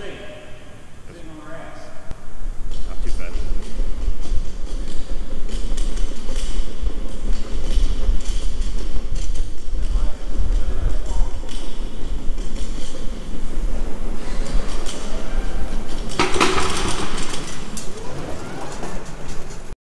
State.